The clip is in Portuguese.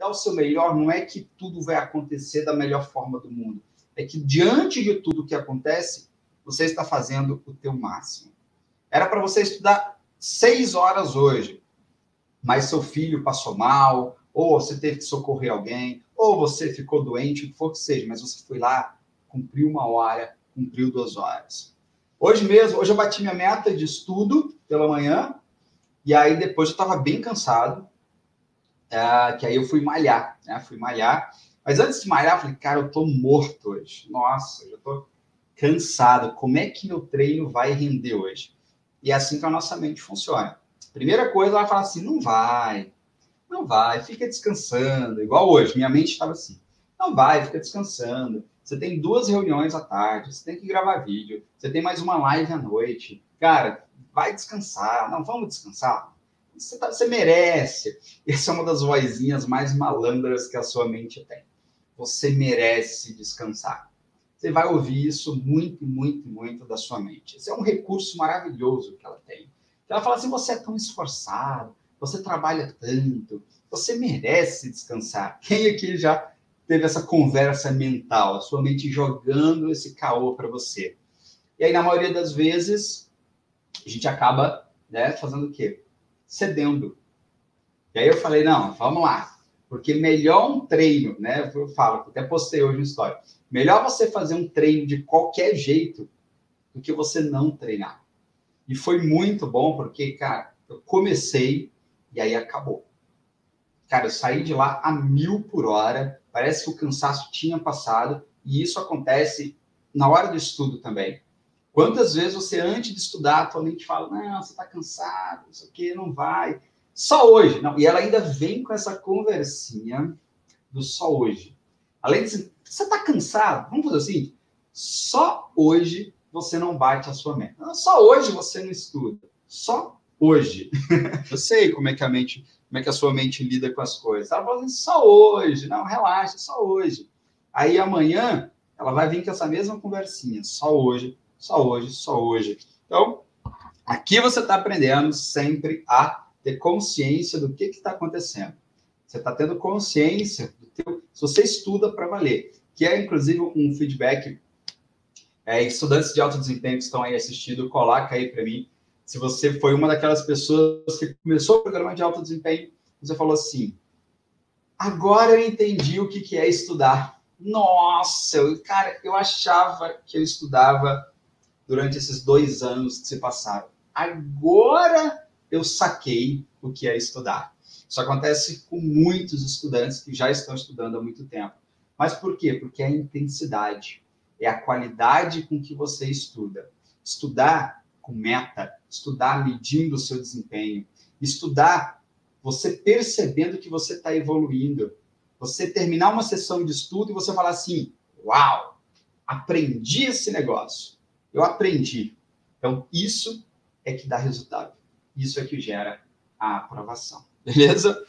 dar o seu melhor, não é que tudo vai acontecer da melhor forma do mundo. É que diante de tudo que acontece, você está fazendo o teu máximo. Era para você estudar seis horas hoje, mas seu filho passou mal, ou você teve que socorrer alguém, ou você ficou doente, o que for que seja, mas você foi lá, cumpriu uma hora, cumpriu duas horas. Hoje mesmo, hoje eu bati minha meta de estudo pela manhã, e aí depois eu estava bem cansado, é, que aí eu fui malhar, né? Fui malhar. Mas antes de malhar, eu falei, cara, eu tô morto hoje. Nossa, eu tô cansado. Como é que meu treino vai render hoje? E é assim que a nossa mente funciona. Primeira coisa, ela fala assim: não vai, não vai, fica descansando. Igual hoje, minha mente estava assim: não vai, fica descansando. Você tem duas reuniões à tarde, você tem que gravar vídeo, você tem mais uma live à noite. Cara, vai descansar. Não, vamos descansar. Você, tá, você merece. Essa é uma das vozinhas mais malandras que a sua mente tem. Você merece descansar. Você vai ouvir isso muito, muito, muito da sua mente. Esse é um recurso maravilhoso que ela tem. Ela fala assim: você é tão esforçado, você trabalha tanto, você merece descansar. Quem aqui já teve essa conversa mental, a sua mente jogando esse caô para você? E aí, na maioria das vezes, a gente acaba né, fazendo o quê? Cedendo. E aí eu falei, não, vamos lá. Porque melhor um treino, né? Eu falo, até postei hoje uma história. Melhor você fazer um treino de qualquer jeito do que você não treinar. E foi muito bom, porque, cara, eu comecei e aí acabou. Cara, eu saí de lá a mil por hora, parece que o cansaço tinha passado, e isso acontece na hora do estudo também. Quantas vezes você, antes de estudar, atualmente fala, não, você está cansado, isso aqui não vai. Só hoje. Não, e ela ainda vem com essa conversinha do só hoje. Além de você está cansado, vamos fazer assim, só hoje você não bate a sua meta. Só hoje você não estuda. Só hoje. Eu sei como é que a mente, como é que a sua mente lida com as coisas. Ela fala assim, só hoje. Não, relaxa, só hoje. Aí amanhã ela vai vir com essa mesma conversinha. Só hoje só hoje, só hoje. Então, aqui você está aprendendo sempre a ter consciência do que está acontecendo. Você está tendo consciência do teu. Se você estuda para valer, que é inclusive um feedback. É, estudantes de alto desempenho que estão aí assistindo, coloca aí para mim. Se você foi uma daquelas pessoas que começou o programa de alto desempenho, você falou assim: agora eu entendi o que, que é estudar. Nossa, eu, cara, eu achava que eu estudava durante esses dois anos que se passaram. Agora eu saquei o que é estudar. Isso acontece com muitos estudantes que já estão estudando há muito tempo. Mas por quê? Porque é a intensidade, é a qualidade com que você estuda. Estudar com meta, estudar medindo o seu desempenho, estudar você percebendo que você está evoluindo. Você terminar uma sessão de estudo e você falar assim: Uau, aprendi esse negócio. Eu aprendi. Então, isso é que dá resultado. Isso é que gera a aprovação. Beleza?